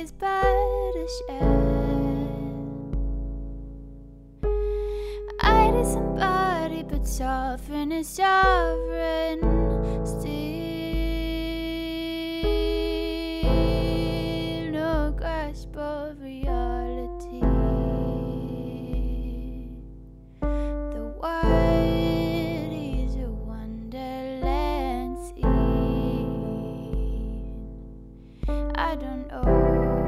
is bad as shit. I did somebody, but sovereign is sovereign. I don't know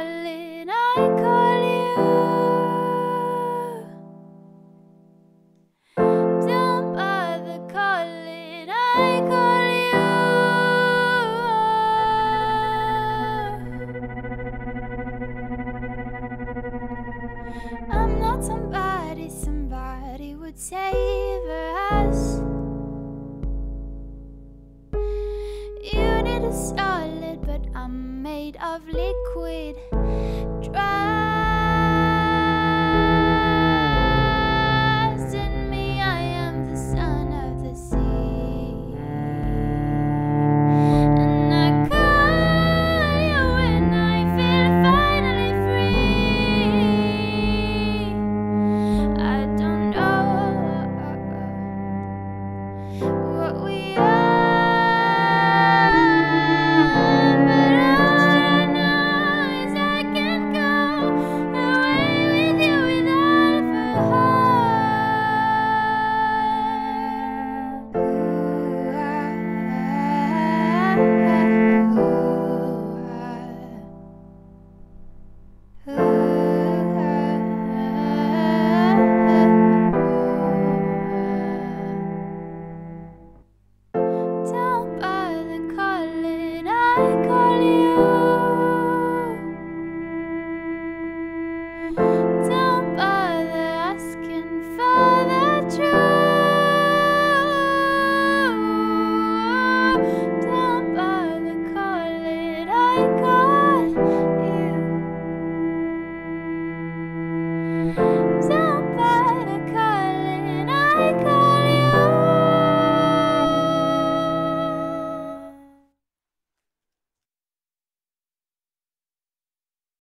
calling, I call you. Don't bother calling, I call you. I'm not somebody, somebody would save us. You need a solid, I'm made of liquid. Dry.